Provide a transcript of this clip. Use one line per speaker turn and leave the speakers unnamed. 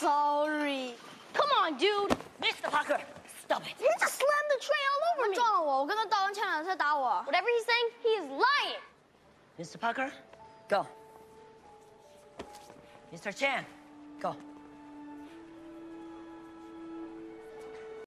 Sorry.
Come on, dude. Mr. Parker, stop it.
You just slammed the tray all over me. 撞了我，我跟他道完歉了，他打我。
Whatever he's saying, he is lying.
Mr. Parker, go. Mr. Cheng, go.